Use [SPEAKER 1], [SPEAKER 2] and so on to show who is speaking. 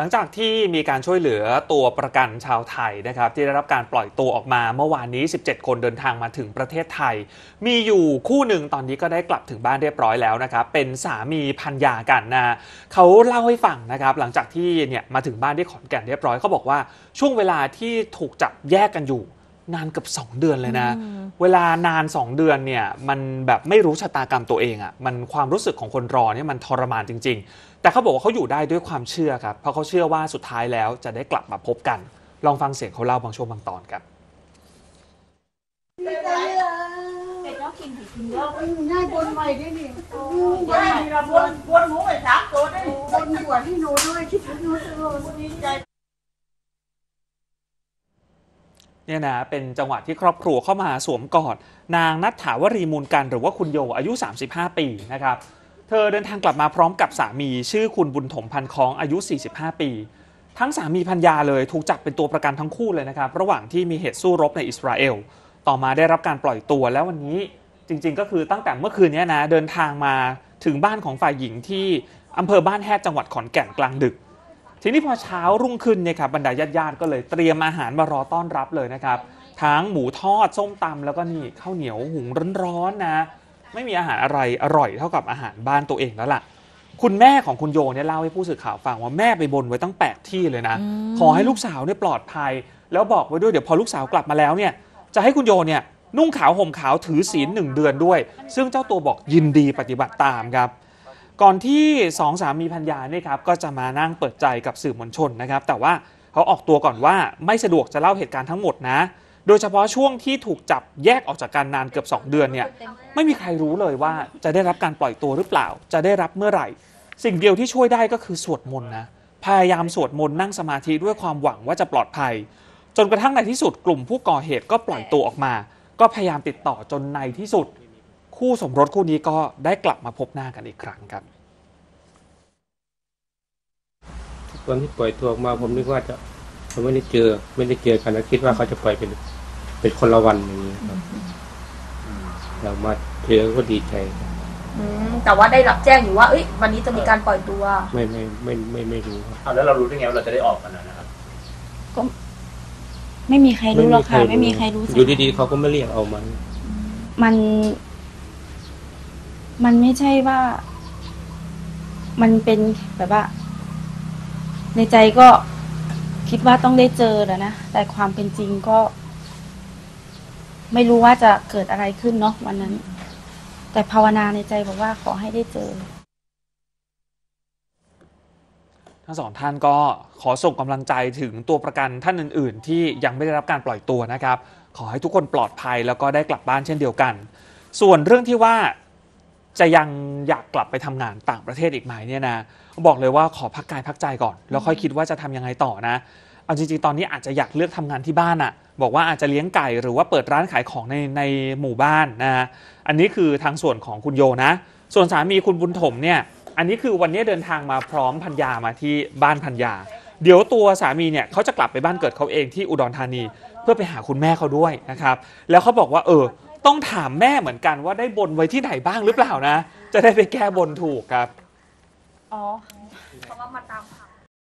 [SPEAKER 1] หลังจากที่มีการช่วยเหลือตัวประกันชาวไทยนะครับที่ได้รับการปล่อยตัวออกมาเมื่อวานนี้ 17 คนเดินทางมาถึงประเทศไทย มีอยู่คู่หนึ่งตอนนี้ก็ได้กลับถึงบ้านเรียบร้อยแล้วนะครับเป็นสามีพันยากันนะเขาเล่าให้ฟังนะครับหลังจากที่เนี่ยมาถึงบ้านที่ขอนแก่นเรียบร้อยเขาบอกว่าช่วงเวลาที่ถูกจับแยกกันอยู่ นานเกับ2 เดือนเลยนะ เวลานาน 2 เดือนเนี่ยมันแบบไม่รู้ชะตากรรมตัวเองอะ่ะมันความรู้สึกของคนรอเนี่ยมันทรมานจริง ๆ แต่เขาบอกว่าเขาอยู่ได้ด้วยความเชื่อครับ เพราะเขาเชื่อว่าสุดท้ายแล้วจะได้กลับมาพบกัน ลองฟังเสียงเขาเล่าบางช่วงบางตอนครับ
[SPEAKER 2] ดีใจเลย
[SPEAKER 3] เป็ดน้องกินถึงกินเยอะ
[SPEAKER 2] ง่ายบนใหม่ด้วยนี่
[SPEAKER 3] ใช่เราบวนบวนหมูไปสามตัวได้
[SPEAKER 2] บนหัวที่หนูด้วยคิดถึงหนูตลอด
[SPEAKER 3] ดีใจ
[SPEAKER 1] เนี่ยนะเป็นจังหวะที่ครอบครัวเข้ามาสวมกอดนางนัทถาวรีมูลกันหรือว่าคุณโยอายุ 35 ปีนะครับเธอเดินทางกลับมาพร้อมกับสามีชื่อคุณบุญถมพันคองอายุ 45 ปี ทั้งสามีพัญญาเลยถูกจับเป็นตัวประกันทั้งคู่เลยนะครับระหว่างที่มีเหตุสู้รบในอิสราเอลต่อมาได้รับการปล่อยตัวแล้ววันนี้จริง ๆ ก็คือตั้งแต่เมื่อคืนนี้นะเดินทางมาถึงบ้านของฝ่ายหญิงที่อำเภอบ้านแฮดจังหวัดขอนแก่นกลางดึก ทีนี้พอเช้ารุ่งขึ้นเนี่ยครับบรรดาญาติๆก็เลยเตรียมอาหารมารอต้อนรับเลยนะครับทั้งหมูทอดส้มตำแล้วก็นี่ข้าวเหนียวหุงร้อนๆนะ ไม่มีอาหารอะไรอร่อยเท่ากับอาหารบ้านตัวเองแล้วล่ะ คุณแม่ของคุณโยเนี่ยเล่าให้ผู้สื่อข่าวฟังว่าแม่ไปบนไว้ตั้งแปดที่เลยนะ ขอให้ลูกสาวเนี่ยปลอดภัย แล้วบอกไว้ด้วยเดี๋ยวพอลูกสาวกลับมาแล้วเนี่ยจะให้คุณโยเนี่ยนุ่งขาวห่มขาวถือศีลหนึ่งเดือนด้วย ซึ่งเจ้าตัวบอกยินดีปฏิบัติตามครับ ก่อนที่สองสามีพัญญาเนี่ยครับก็จะมานั่งเปิดใจกับสื่อมวลชนนะครับ แต่ว่าเขาออกตัวก่อนว่าไม่สะดวกจะเล่าเหตุการณ์ทั้งหมดนะ โดยเฉพาะช่วงที่ถูกจับแยกออกจากกันนานเกือบ 2 เดือนเนี่ยไม่มีใครรู้เลยว่าจะได้รับการปล่อยตัวหรือเปล่า จะได้รับเมื่อไหร่ สิ่งเดียวที่ช่วยได้ก็คือสวดมนต์นะพยายามสวดมนต์นั่งสมาธิด้วยความหวังว่าจะปลอดภัย จนกระทั่งในที่สุดกลุ่มผู้ก่อเหตุก็ปล่อยตัวออกมา ก็พยายามติดต่อจนในที่สุด คู่สมรสคู่นี้ก็ได้กลับมาพบหน้ากันอีกครั้งครับ
[SPEAKER 4] ตอนที่ปล่อยตัวออกมาผมนึกว่าจะผมไม่ได้เจอ ไม่ได้เจอกันแล้วคิดว่าเขาจะปล่อยเป็นเป็นคนละวันอย่างนี้ครับเรามาเจอก็ดีใจ
[SPEAKER 5] อืมแต่ว่าได้รับแจ้งอยู่ว่าเอ้ยวันนี้จะมีการปล่อยตัว
[SPEAKER 4] ไม่ไม่ไม่ไม่ไม่รู้ครับ
[SPEAKER 6] เอาแล้วเรารู้ได้ไงว่าเราจะได้ออกกันนะครับ
[SPEAKER 7] ไม่มีใครรู้หรอกค่ะ ไม่มีใครรู้
[SPEAKER 4] อยู่ดีๆเขาก็ไม่เรียกเอามัน
[SPEAKER 7] มัน มันไม่ใช่ว่า มันเป็นแบบว่า ในใจก็คิดว่าต้องได้เจอแล้วนะ แต่ความเป็นจริงก็ ไม่รู้ว่าจะเกิดอะไรขึ้นเนาะวันนั้น แต่ภาวนาในใจบอกว่าขอให้ได้เจอ
[SPEAKER 1] ทั้งสองท่านก็ขอส่งกำลังใจถึงตัวประกันท่านอื่น ๆ ที่ยังไม่ได้รับการปล่อยตัวนะครับ ขอให้ทุกคนปลอดภัยแล้วก็ได้กลับบ้านเช่นเดียวกัน ส่วนเรื่องที่ว่า จะยังอยากกลับไปทำงานต่างประเทศอีกไหมเนี่ยนะบอกเลยว่าขอพักกายพักใจก่อน แล้วค่อยคิดว่าจะทำยังไงต่อนะ เอาจริงๆ ตอนนี้อาจจะอยากเลือกทำงานที่บ้านอะบอกว่าอาจจะเลี้ยงไก่หรือว่าเปิดร้านขายของในในหมู่บ้านนะอันนี้คือทางส่วนของคุณโยนะ ส่วนสามีคุณบุญถมเนี่ยอันนี้คือวันนี้เดินทางมาพร้อมพัญญามาที่บ้านพัญญาเดี๋ยวตัวสามีเนี่ยเขาจะกลับไปบ้านเกิดเขาเองที่อุดรธานี เพื่อไปหาคุณแม่เขาด้วยนะครับแล้วเขาบอกว่าเออ ต้องถามแม่เหมือนกันว่าได้บนไว้ที่ไหนบ้างหรือเปล่านะ จะได้ไปแก้บนถูกครับ
[SPEAKER 7] อ๋อ
[SPEAKER 5] เพราะว่ามาตามหา